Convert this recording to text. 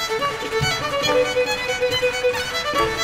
フフフフフフ。